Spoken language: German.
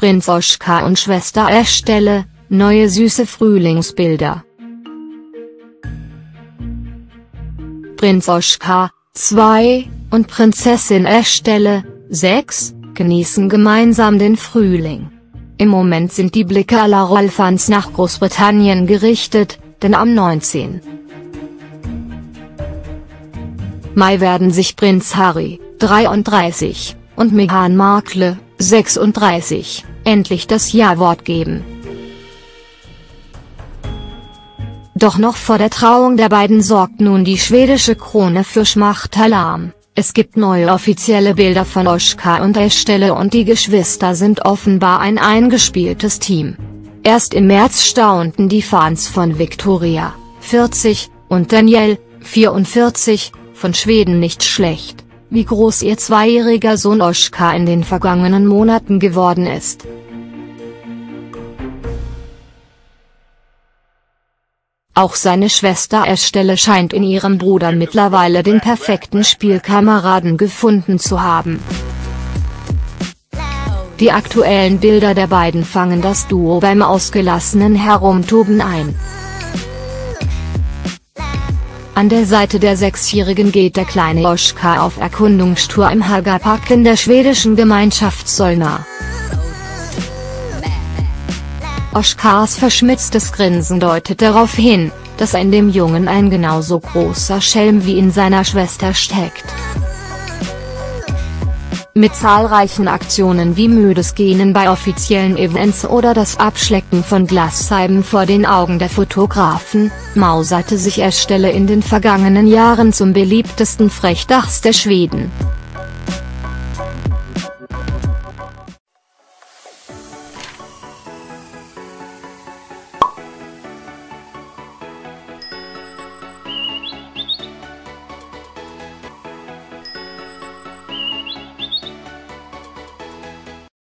Prinz Oskar und Schwester Estelle, neue süße Frühlingsbilder. Prinz Oskar, 2, und Prinzessin Estelle, 6, genießen gemeinsam den Frühling. Im Moment sind die Blicke aller Rolfans nach Großbritannien gerichtet, denn am 19. Mai werden sich Prinz Harry, 33, und Meghan Markle, 36, endlich das Ja-Wort geben. Doch noch vor der Trauung der beiden sorgt nun die schwedische Krone für Schmachtalarm. Es gibt neue offizielle Bilder von Oskar und Estelle und die Geschwister sind offenbar ein eingespieltes Team. Erst im März staunten die Fans von Victoria, 40, und Daniel, 44, von Schweden nicht schlecht, wie groß ihr zweijähriger Sohn Oskar in den vergangenen Monaten geworden ist. Auch seine Schwester Estelle scheint in ihrem Bruder mittlerweile den perfekten Spielkameraden gefunden zu haben. Die aktuellen Bilder der beiden fangen das Duo beim ausgelassenen Herumtoben ein. An der Seite der Sechsjährigen geht der kleine Oskar auf Erkundungstour im Hagapark in der schwedischen Gemeinschaft Solna. Oskars verschmitztes Grinsen deutet darauf hin, dass in dem Jungen ein genauso großer Schelm wie in seiner Schwester steckt. Mit zahlreichen Aktionen wie müdes Gähnen bei offiziellen Events oder das Abschlecken von Glasscheiben vor den Augen der Fotografen, mauserte sich Estelle in den vergangenen Jahren zum beliebtesten Frechdachs der Schweden.